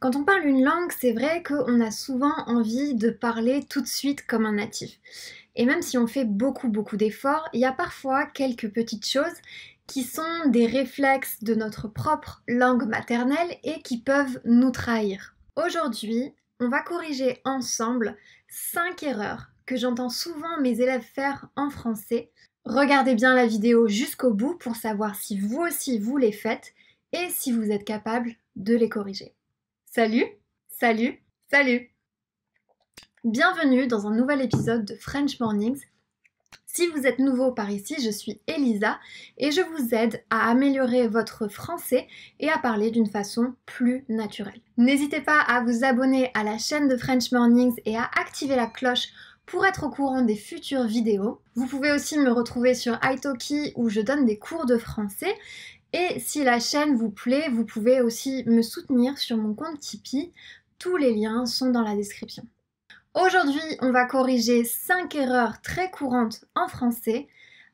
Quand on parle une langue, c'est vrai qu'on a souvent envie de parler tout de suite comme un natif. Et même si on fait beaucoup beaucoup d'efforts, il y a parfois quelques petites choses qui sont des réflexes de notre propre langue maternelle et qui peuvent nous trahir. Aujourd'hui, on va corriger ensemble 5 erreurs que j'entends souvent mes élèves faire en français. Regardez bien la vidéo jusqu'au bout pour savoir si vous aussi vous les faites et si vous êtes capable de les corriger. Salut, salut, salut Bienvenue dans un nouvel épisode de French Mornings. Si vous êtes nouveau par ici, je suis Elisa et je vous aide à améliorer votre français et à parler d'une façon plus naturelle. N'hésitez pas à vous abonner à la chaîne de French Mornings et à activer la cloche pour être au courant des futures vidéos. Vous pouvez aussi me retrouver sur italki où je donne des cours de français et si la chaîne vous plaît, vous pouvez aussi me soutenir sur mon compte Tipeee. Tous les liens sont dans la description. Aujourd'hui, on va corriger 5 erreurs très courantes en français.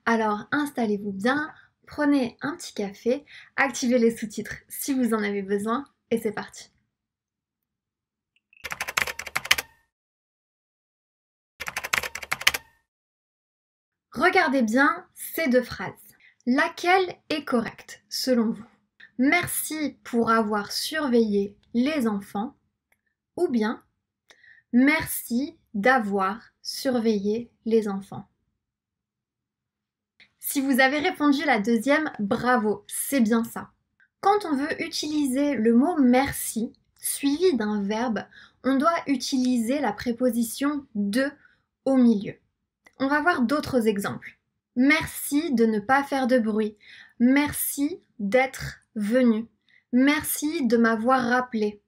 Alors installez-vous bien, prenez un petit café, activez les sous-titres si vous en avez besoin et c'est parti. Regardez bien ces deux phrases. Laquelle est correcte selon vous? Merci pour avoir surveillé les enfants ou bien Merci d'avoir surveillé les enfants. Si vous avez répondu la deuxième, bravo, c'est bien ça. Quand on veut utiliser le mot merci suivi d'un verbe, on doit utiliser la préposition de au milieu. On va voir d'autres exemples. Merci de ne pas faire de bruit. Merci d'être venu. Merci de m'avoir rappelé.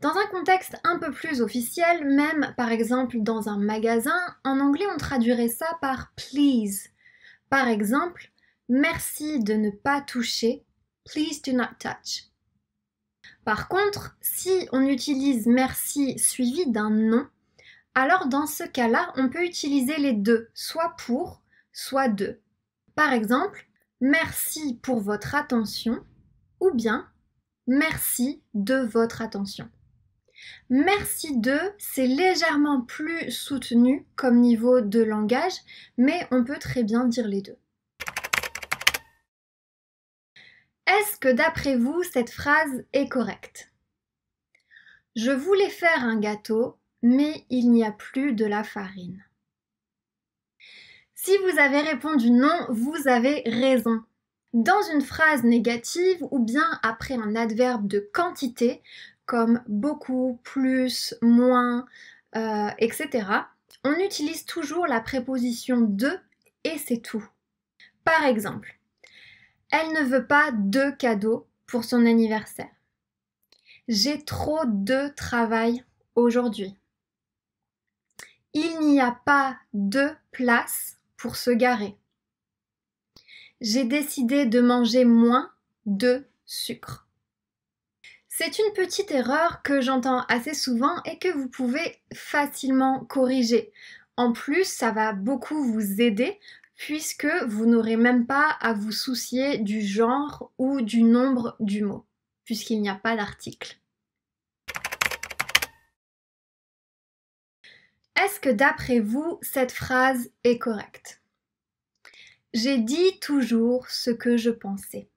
Dans un contexte un peu plus officiel, même par exemple dans un magasin, en anglais on traduirait ça par please. Par exemple, merci de ne pas toucher. Please do not touch. Par contre, si on utilise merci suivi d'un nom, alors dans ce cas-là, on peut utiliser les deux, soit pour, soit de. Par exemple, merci pour votre attention ou bien merci de votre attention. Merci de, c'est légèrement plus soutenu comme niveau de langage, mais on peut très bien dire les deux. Est-ce que d'après vous, cette phrase est correcte? Je voulais faire un gâteau, mais il n'y a plus de la farine. Si vous avez répondu non, vous avez raison. Dans une phrase négative ou bien après un adverbe de quantité, comme beaucoup, plus, moins, euh, etc., on utilise toujours la préposition de et c'est tout. Par exemple, elle ne veut pas de cadeaux pour son anniversaire. J'ai trop de travail aujourd'hui. Il n'y a pas de place se garer. J'ai décidé de manger moins de sucre. C'est une petite erreur que j'entends assez souvent et que vous pouvez facilement corriger. En plus, ça va beaucoup vous aider puisque vous n'aurez même pas à vous soucier du genre ou du nombre du mot, puisqu'il n'y a pas d'article. Est-ce que d'après vous, cette phrase est correcte? J'ai dit toujours ce que je pensais.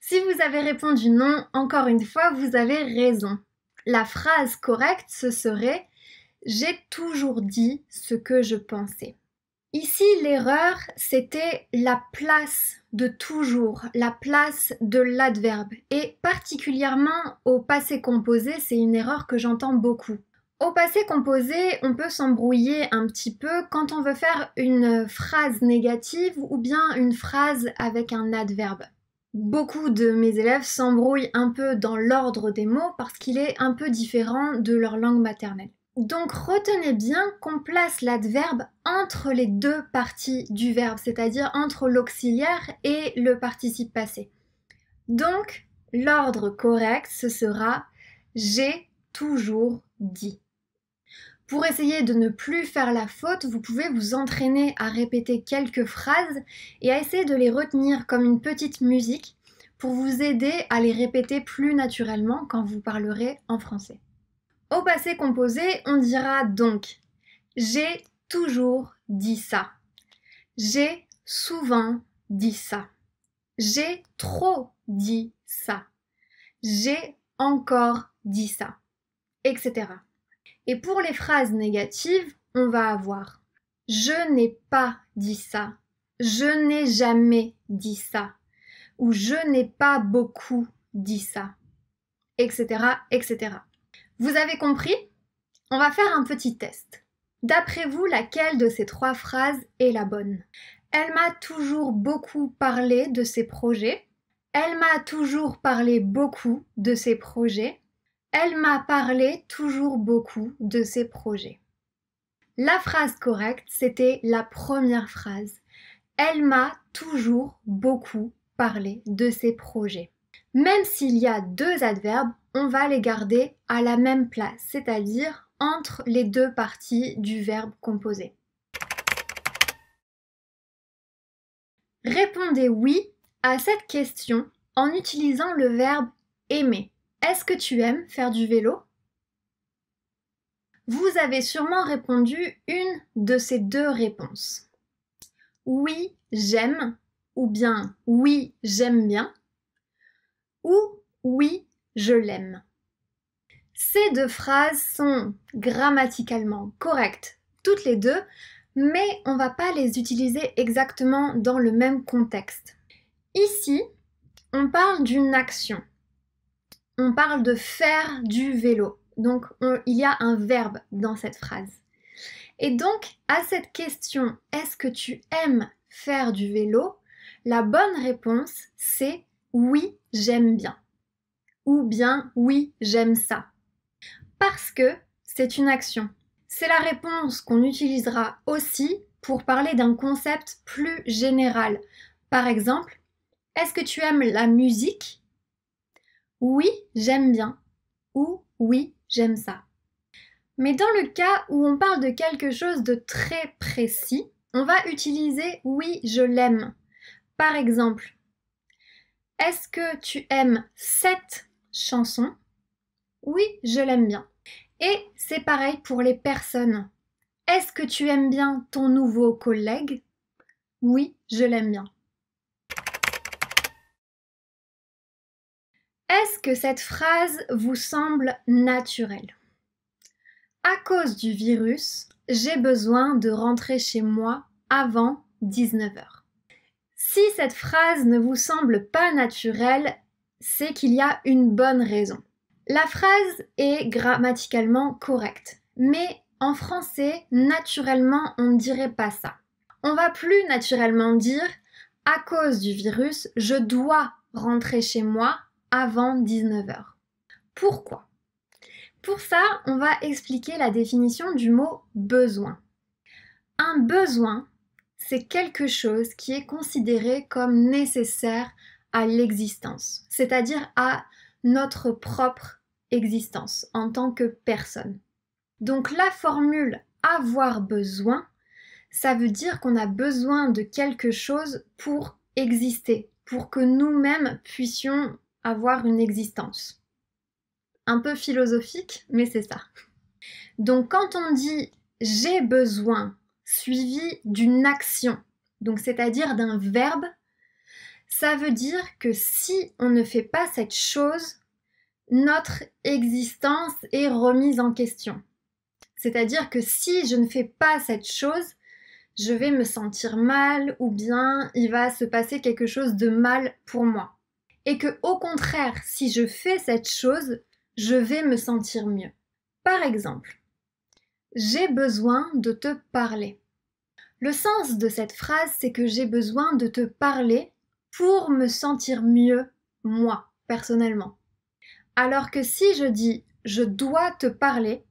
Si vous avez répondu non, encore une fois, vous avez raison. La phrase correcte, ce serait J'ai toujours dit ce que je pensais. Ici, l'erreur, c'était la place de toujours, la place de l'adverbe. Et particulièrement au passé composé, c'est une erreur que j'entends beaucoup. Au passé composé, on peut s'embrouiller un petit peu quand on veut faire une phrase négative ou bien une phrase avec un adverbe. Beaucoup de mes élèves s'embrouillent un peu dans l'ordre des mots parce qu'il est un peu différent de leur langue maternelle. Donc retenez bien qu'on place l'adverbe entre les deux parties du verbe, c'est-à-dire entre l'auxiliaire et le participe passé. Donc l'ordre correct, ce sera j'ai toujours dit. Pour essayer de ne plus faire la faute, vous pouvez vous entraîner à répéter quelques phrases et à essayer de les retenir comme une petite musique pour vous aider à les répéter plus naturellement quand vous parlerez en français. Au passé composé, on dira donc j'ai toujours dit ça. J'ai souvent dit ça. J'ai trop dit ça. J'ai encore dit ça. Etc. Et pour les phrases négatives, on va avoir je n'ai pas dit ça. Je n'ai jamais dit ça. Ou je n'ai pas beaucoup dit ça. Etc. etc. Vous avez compris? On va faire un petit test. D'après vous, laquelle de ces trois phrases est la bonne? Elle m'a toujours beaucoup parlé de ses projets. Elle m'a toujours parlé beaucoup de ses projets. Elle m'a parlé toujours beaucoup de ses projets. La phrase correcte, c'était la première phrase. Elle m'a toujours beaucoup parlé de ses projets. Même s'il y a deux adverbes, on va les garder à la même place, c'est-à-dire entre les deux parties du verbe composé. Répondez oui à cette question en utilisant le verbe aimer. Est-ce que tu aimes faire du vélo? Vous avez sûrement répondu une de ces deux réponses. Oui, j'aime ou bien oui, j'aime bien ou oui, je l'aime. Ces deux phrases sont grammaticalement correctes, toutes les deux, mais on ne va pas les utiliser exactement dans le même contexte. Ici, on parle d'une action. On parle de faire du vélo. Donc, il y a un verbe dans cette phrase. Et donc, à cette question, est-ce que tu aimes faire du vélo? La bonne réponse, c'est oui, j'aime bien ou bien oui, j'aime ça. Parce que c'est une action. C'est la réponse qu'on utilisera aussi pour parler d'un concept plus général. Par exemple, est-ce que tu aimes la musique? Oui, j'aime bien. Ou oui, j'aime ça. Mais dans le cas où on parle de quelque chose de très précis, on va utiliser oui, je l'aime. Par exemple, est-ce que tu aimes cette chanson? Oui, je l'aime bien. Et c'est pareil pour les personnes. Est-ce que tu aimes bien ton nouveau collègue? Oui, je l'aime bien. Est-ce que cette phrase vous semble naturelle? À cause du virus, j'ai besoin de rentrer chez moi avant 19h. Si cette phrase ne vous semble pas naturelle, c'est qu'il y a une bonne raison. La phrase est grammaticalement correcte, mais en français, naturellement, on ne dirait pas ça. On va plus naturellement dire à cause du virus, je dois rentrer chez moi avant 19h. Pourquoi? Pour ça, on va expliquer la définition du mot besoin. Un besoin, c'est quelque chose qui est considéré comme nécessaire à l'existence, c'est-à-dire à notre propre existence en tant que personne. Donc la formule avoir besoin, ça veut dire qu'on a besoin de quelque chose pour exister, pour que nous-mêmes puissions avoir une existence. Un peu philosophique, mais c'est ça. Donc quand on dit j'ai besoin suivi d'une action, donc c'est-à-dire d'un verbe, ça veut dire que si on ne fait pas cette chose, notre existence est remise en question. C'est-à-dire que si je ne fais pas cette chose, je vais me sentir mal ou bien il va se passer quelque chose de mal pour moi. Et que au contraire, si je fais cette chose, je vais me sentir mieux. Par exemple, j'ai besoin de te parler. Le sens de cette phrase, c'est que j'ai besoin de te parler pour me sentir mieux, moi, personnellement. Alors que si je dis je dois te parler,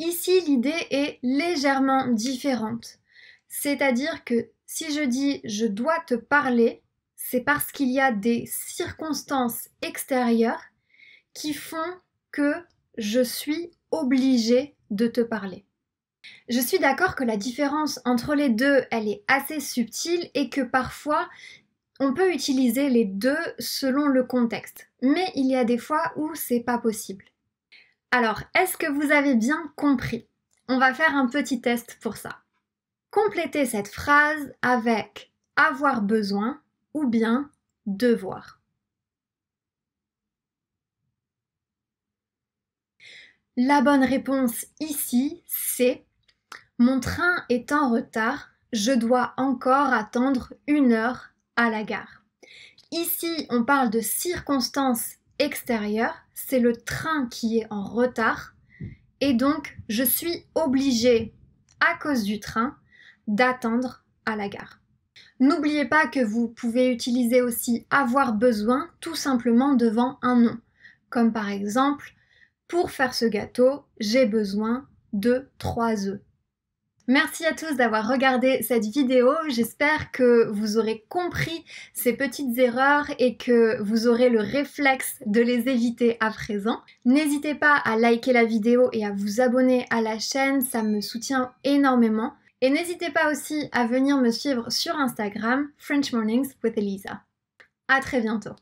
ici l'idée est légèrement différente. C'est-à-dire que si je dis je dois te parler, c'est parce qu'il y a des circonstances extérieures qui font que je suis obligée de te parler. Je suis d'accord que la différence entre les deux, elle est assez subtile et que parfois On peut utiliser les deux selon le contexte, mais il y a des fois où c'est pas possible. Alors, est-ce que vous avez bien compris? On va faire un petit test pour ça. Complétez cette phrase avec avoir besoin ou bien devoir. La bonne réponse ici, c'est Mon train est en retard, je dois encore attendre une heure à la gare. Ici, on parle de circonstances extérieures, c'est le train qui est en retard et donc je suis obligée, à cause du train, d'attendre à la gare. N'oubliez pas que vous pouvez utiliser aussi avoir besoin tout simplement devant un nom, comme par exemple pour faire ce gâteau, j'ai besoin de 3 œufs. Merci à tous d'avoir regardé cette vidéo. J'espère que vous aurez compris ces petites erreurs et que vous aurez le réflexe de les éviter à présent. N'hésitez pas à liker la vidéo et à vous abonner à la chaîne, ça me soutient énormément. Et n'hésitez pas aussi à venir me suivre sur Instagram, French Mornings with Elisa. À très bientôt.